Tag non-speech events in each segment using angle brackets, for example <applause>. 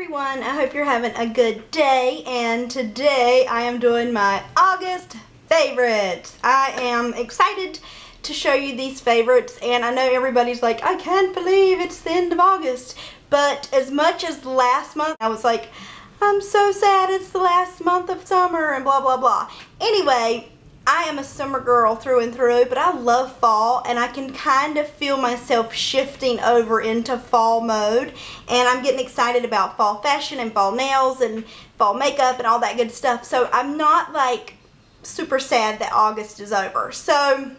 everyone, I hope you're having a good day and today I am doing my August favorites. I am excited to show you these favorites and I know everybody's like, I can't believe it's the end of August. But as much as last month, I was like, I'm so sad it's the last month of summer and blah blah blah. Anyway, I am a summer girl through and through, but I love fall and I can kind of feel myself shifting over into fall mode and I'm getting excited about fall fashion and fall nails and fall makeup and all that good stuff. So I'm not like super sad that August is over. So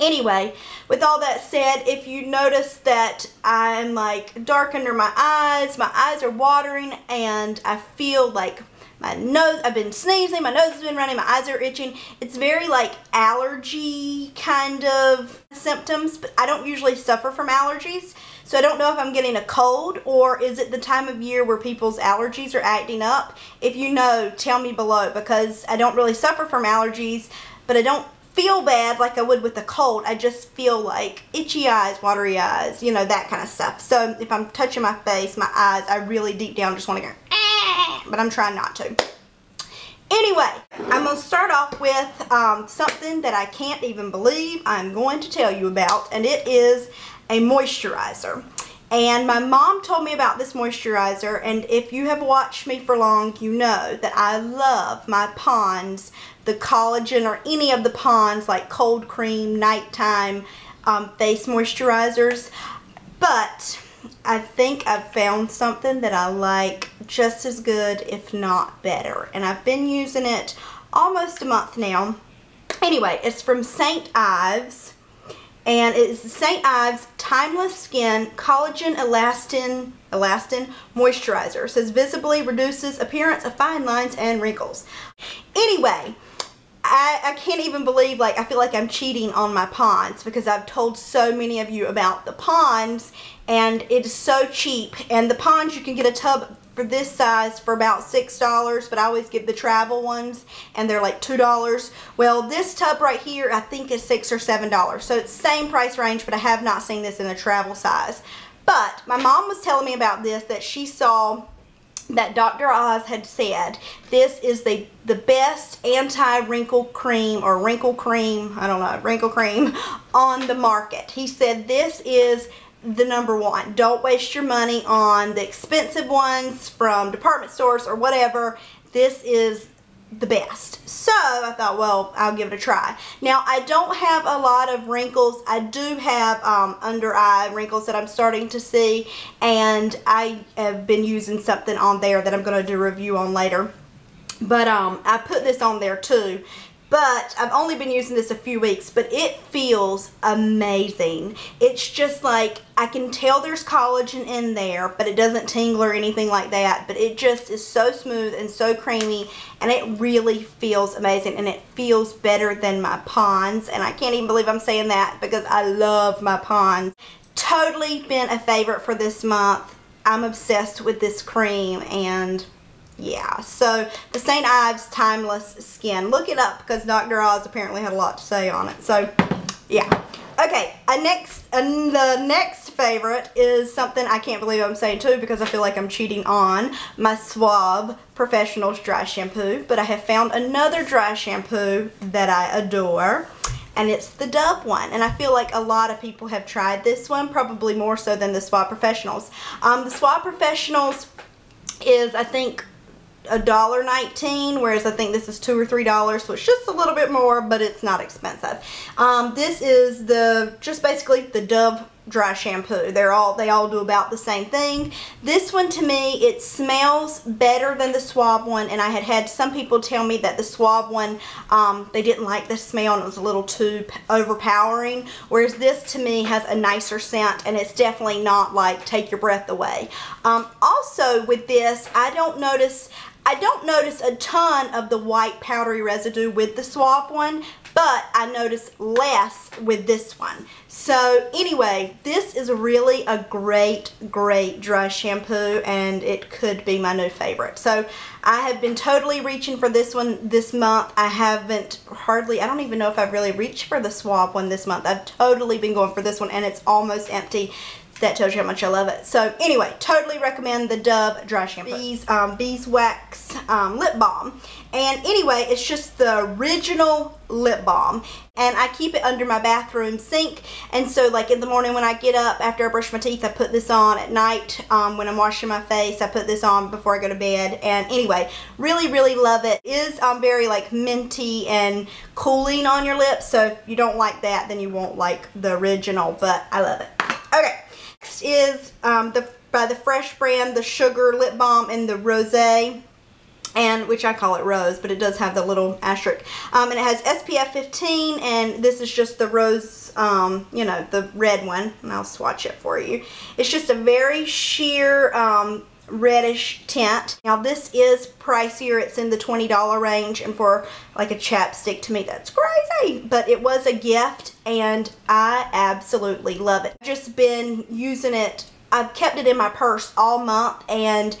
anyway, with all that said, if you notice that I'm like dark under my eyes, my eyes are watering and I feel like my nose, I've been sneezing, my nose has been running, my eyes are itching. It's very like allergy kind of symptoms, but I don't usually suffer from allergies. So I don't know if I'm getting a cold or is it the time of year where people's allergies are acting up. If you know, tell me below because I don't really suffer from allergies, but I don't feel bad like I would with a cold. I just feel like itchy eyes, watery eyes, you know, that kind of stuff. So if I'm touching my face, my eyes, I really deep down just want to go, eh. <laughs> but I'm trying not to. Anyway, I'm going to start off with um, something that I can't even believe I'm going to tell you about, and it is a moisturizer. And my mom told me about this moisturizer, and if you have watched me for long, you know that I love my Pond's, the collagen or any of the Pond's like cold cream, nighttime um, face moisturizers. But I think I've found something that I like just as good, if not better. And I've been using it almost a month now. Anyway, it's from St. Ives. And it's St. Ives Timeless Skin Collagen Elastin, Elastin Moisturizer. It says visibly reduces appearance of fine lines and wrinkles. Anyway, I, I can't even believe, like, I feel like I'm cheating on my Pond's because I've told so many of you about the Pond's and it's so cheap. And the Pond's, you can get a tub for this size for about $6, but I always get the travel ones and they're like $2. Well, this tub right here, I think is 6 or $7. So it's same price range, but I have not seen this in a travel size. But my mom was telling me about this, that she saw that Dr. Oz had said this is the the best anti-wrinkle cream or wrinkle cream, I don't know, wrinkle cream on the market. He said this is the number one. Don't waste your money on the expensive ones from department stores or whatever. This is the best. So I thought, well, I'll give it a try. Now, I don't have a lot of wrinkles. I do have um, under eye wrinkles that I'm starting to see, and I have been using something on there that I'm going to do review on later. But um, I put this on there too but I've only been using this a few weeks, but it feels amazing. It's just like, I can tell there's collagen in there, but it doesn't tingle or anything like that, but it just is so smooth and so creamy, and it really feels amazing, and it feels better than my Pond's, and I can't even believe I'm saying that because I love my Pond's. Totally been a favorite for this month. I'm obsessed with this cream, and yeah, so the St. Ives Timeless Skin. Look it up because Dr. Oz apparently had a lot to say on it. So, yeah. Okay, a next, the next favorite is something I can't believe I'm saying too because I feel like I'm cheating on my Suave Professionals Dry Shampoo. But I have found another dry shampoo that I adore and it's the Dove one. And I feel like a lot of people have tried this one, probably more so than the Suave Professionals. Um, the Suave Professionals is, I think, a dollar nineteen whereas I think this is two or three dollars so it's just a little bit more but it's not expensive. Um, this is the just basically the Dove dry shampoo. They're all they all do about the same thing. This one to me it smells better than the Suave one and I had had some people tell me that the Suave one um, they didn't like the smell and it was a little too overpowering whereas this to me has a nicer scent and it's definitely not like take your breath away. Um, also with this I don't notice I don't notice a ton of the white powdery residue with the Suave one, but I notice less with this one. So anyway, this is really a great, great dry shampoo and it could be my new favorite. So I have been totally reaching for this one this month. I haven't hardly, I don't even know if I've really reached for the Suave one this month. I've totally been going for this one and it's almost empty. That tells you how much I love it. So anyway, totally recommend the Dove Dry Shampoo. These um, Beeswax um, Lip Balm. And anyway, it's just the original lip balm. And I keep it under my bathroom sink. And so like in the morning when I get up after I brush my teeth, I put this on. At night um, when I'm washing my face, I put this on before I go to bed. And anyway, really, really love it. It is um, very like minty and cooling on your lips. So if you don't like that, then you won't like the original. But I love it. Okay, is um, the by the Fresh brand, the Sugar Lip Balm in the Rosé and which I call it rose, but it does have the little asterisk. Um, and it has SPF 15, and this is just the rose, um, you know, the red one, and I'll swatch it for you. It's just a very sheer um, reddish tint. Now this is pricier, it's in the $20 range, and for like a chapstick to me, that's crazy, but it was a gift, and I absolutely love it. I've just been using it I've kept it in my purse all month and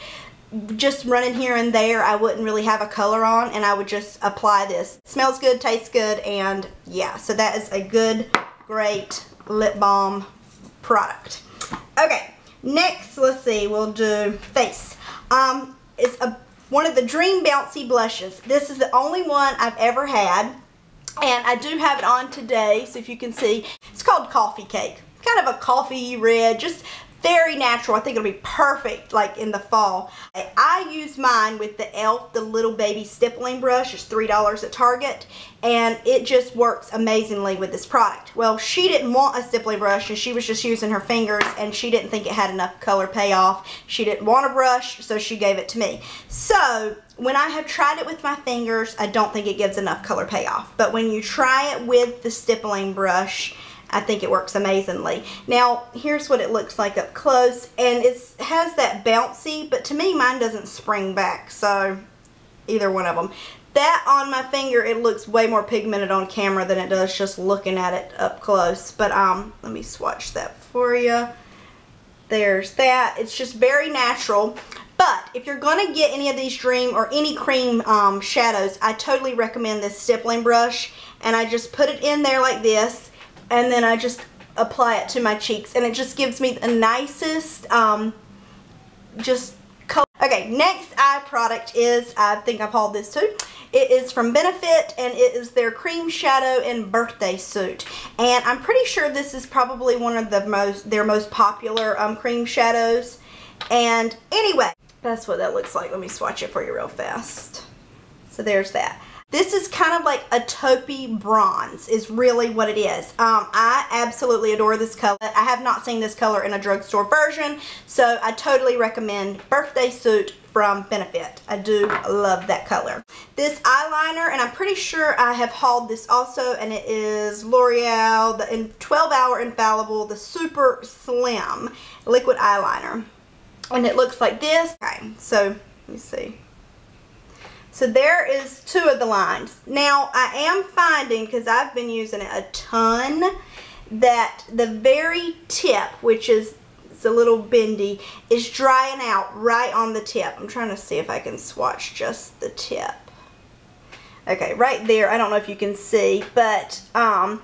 just running here and there I wouldn't really have a color on and I would just apply this. smells good, tastes good, and yeah, so that is a good, great lip balm product. Okay, next, let's see, we'll do face. Um, it's a one of the Dream Bouncy blushes. This is the only one I've ever had, and I do have it on today, so if you can see, it's called Coffee Cake. Kind of a coffee red, just very natural. I think it'll be perfect like in the fall. I use mine with the e.l.f. the little baby stippling brush. It's $3 at Target and it just works amazingly with this product. Well, she didn't want a stippling brush and she was just using her fingers and she didn't think it had enough color payoff. She didn't want a brush, so she gave it to me. So, when I have tried it with my fingers, I don't think it gives enough color payoff. But when you try it with the stippling brush, I think it works amazingly. Now, here's what it looks like up close, and it has that bouncy, but to me, mine doesn't spring back, so either one of them. That on my finger, it looks way more pigmented on camera than it does just looking at it up close. But um, let me swatch that for you. There's that. It's just very natural. But if you're going to get any of these Dream or any cream um, shadows, I totally recommend this stippling brush. And I just put it in there like this and then I just apply it to my cheeks and it just gives me the nicest um, just color. Okay, next eye product is, I think I've hauled this too. It is from Benefit and it is their cream shadow and birthday suit. And I'm pretty sure this is probably one of the most their most popular um, cream shadows. And anyway, that's what that looks like. Let me swatch it for you real fast. So there's that. This is kind of like a taupey bronze is really what it is. Um, I absolutely adore this color. I have not seen this color in a drugstore version, so I totally recommend Birthday Suit from Benefit. I do love that color. This eyeliner, and I'm pretty sure I have hauled this also, and it is L'Oreal, the 12 Hour Infallible, the Super Slim Liquid Eyeliner. And it looks like this. Okay, so let me see. So there is two of the lines. Now I am finding, because I've been using it a ton, that the very tip, which is it's a little bendy, is drying out right on the tip. I'm trying to see if I can swatch just the tip. Okay, right there, I don't know if you can see, but um,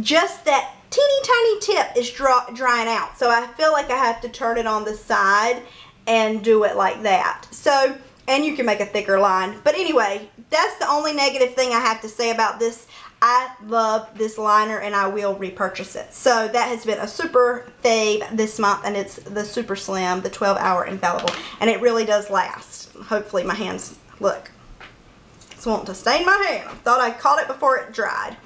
just that teeny tiny tip is dry, drying out. So I feel like I have to turn it on the side and do it like that. So and you can make a thicker line. But anyway, that's the only negative thing I have to say about this. I love this liner and I will repurchase it. So that has been a super fave this month and it's the super slim, the 12 hour infallible. And it really does last. Hopefully my hands, look, it's wanting to stain my hand. I thought I caught it before it dried.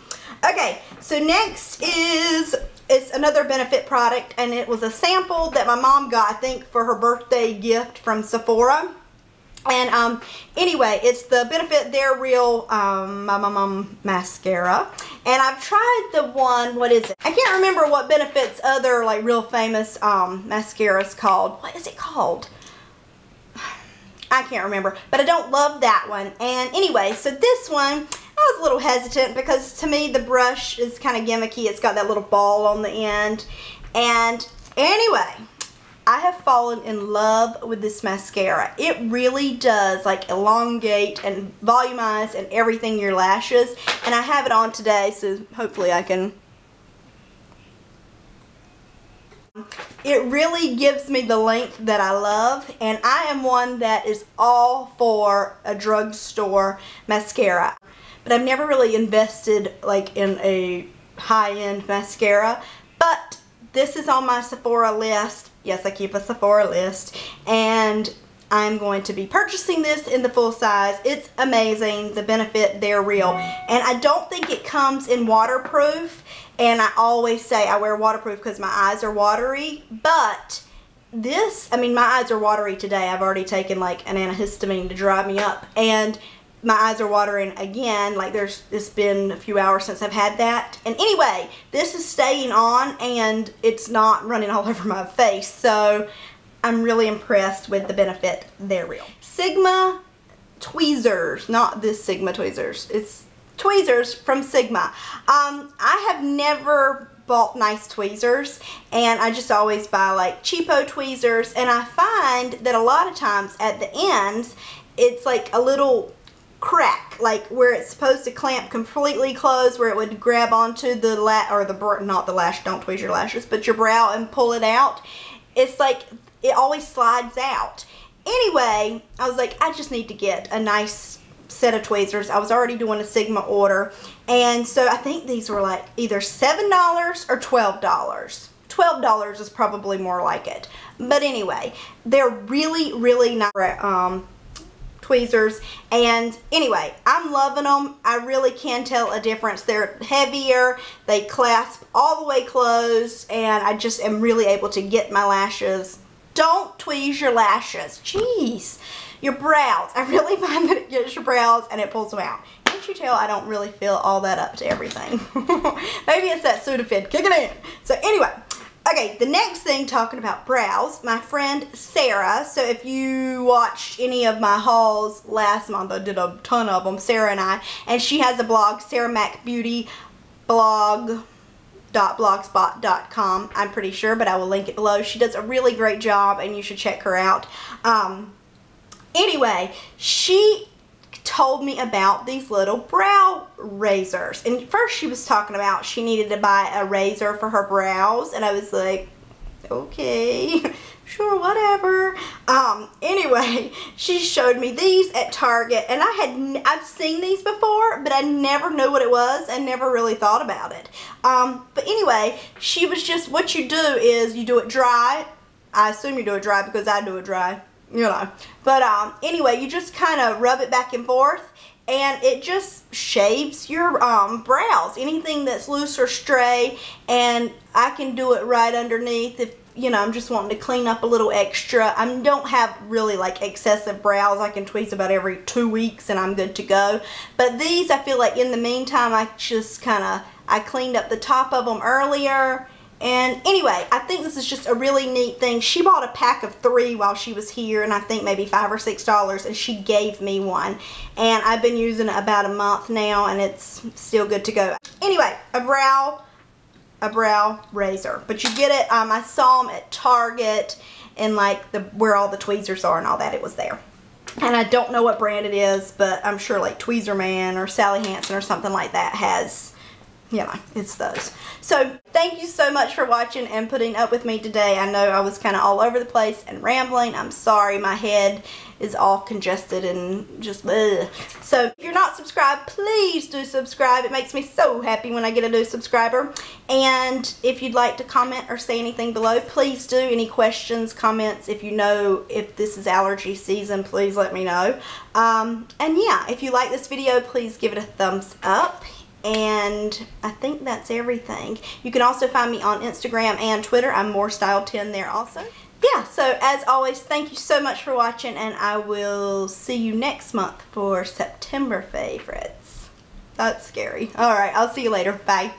Okay, so next is it's another benefit product and it was a sample that my mom got I think for her birthday gift from Sephora and um, anyway, it's the Benefit They're Real um, mascara. And I've tried the one, what is it? I can't remember what Benefit's other like real famous um, mascara is called. What is it called? I can't remember. But I don't love that one. And anyway, so this one, I was a little hesitant because to me the brush is kind of gimmicky. It's got that little ball on the end. And anyway, I have fallen in love with this mascara. It really does like elongate and volumize and everything your lashes. And I have it on today so hopefully I can It really gives me the length that I love and I am one that is all for a drugstore mascara. But I've never really invested like in a high-end mascara. But this is on my Sephora list. Yes, I keep a Sephora list. And I'm going to be purchasing this in the full size. It's amazing. The benefit, they're real. And I don't think it comes in waterproof. And I always say I wear waterproof because my eyes are watery. But this, I mean, my eyes are watery today. I've already taken like an antihistamine to dry me up. And my eyes are watering again. Like there's, it's been a few hours since I've had that. And anyway, this is staying on and it's not running all <laughs> over my face. So I'm really impressed with the benefit. They're real. Sigma tweezers, not this Sigma tweezers. It's tweezers from Sigma. Um, I have never bought nice tweezers and I just always buy like cheapo tweezers and I find that a lot of times at the ends it's like a little crack like where it's supposed to clamp completely closed where it would grab onto the la or the not the lash don't tweeze your lashes but your brow and pull it out it's like it always slides out anyway I was like I just need to get a nice set of tweezers. I was already doing a Sigma order. And so I think these were like either $7 or $12. $12 is probably more like it. But anyway, they're really, really nice um, tweezers. And anyway, I'm loving them. I really can tell a difference. They're heavier. They clasp all the way closed. And I just am really able to get my lashes. Don't tweeze your lashes. Jeez. Your brows. I really <laughs> find that it gets your brows and it pulls them out. Can't you tell I don't really feel all that up to everything? <laughs> Maybe it's that Sudafed kicking in. So anyway, okay, the next thing talking about brows, my friend Sarah, so if you watched any of my hauls last month, I did a ton of them, Sarah and I, and she has a blog, Sarah Mac Beauty blog blogspot.com I'm pretty sure but I will link it below. She does a really great job and you should check her out. Um, Anyway, she told me about these little brow razors. And first she was talking about she needed to buy a razor for her brows. And I was like, okay, <laughs> sure, whatever. Um, anyway, <laughs> she showed me these at Target. And I had, I've seen these before, but I never knew what it was and never really thought about it. Um, but anyway, she was just, what you do is you do it dry. I assume you do it dry because I do it dry you know. But um, anyway, you just kind of rub it back and forth and it just shaves your um, brows. Anything that's loose or stray and I can do it right underneath if you know, I'm just wanting to clean up a little extra. I don't have really like excessive brows. I can tweeze about every two weeks and I'm good to go. But these, I feel like in the meantime, I just kind of, I cleaned up the top of them earlier and anyway, I think this is just a really neat thing. She bought a pack of three while she was here, and I think maybe five or six dollars, and she gave me one. And I've been using it about a month now, and it's still good to go. Anyway, a brow, a brow razor. But you get it, um, I saw them at Target, and like the where all the tweezers are and all that, it was there. And I don't know what brand it is, but I'm sure like Tweezerman or Sally Hansen or something like that has know, it's those. So thank you so much for watching and putting up with me today. I know I was kind of all over the place and rambling. I'm sorry. My head is all congested and just. So if you're not subscribed, please do subscribe. It makes me so happy when I get a new subscriber. And if you'd like to comment or say anything below, please do. Any questions, comments, if you know if this is allergy season, please let me know. Um, and yeah, if you like this video, please give it a thumbs up and I think that's everything. You can also find me on Instagram and Twitter. I'm Moorestyle10 there also. Yeah, so as always, thank you so much for watching, and I will see you next month for September favorites. That's scary. Alright, I'll see you later. Bye.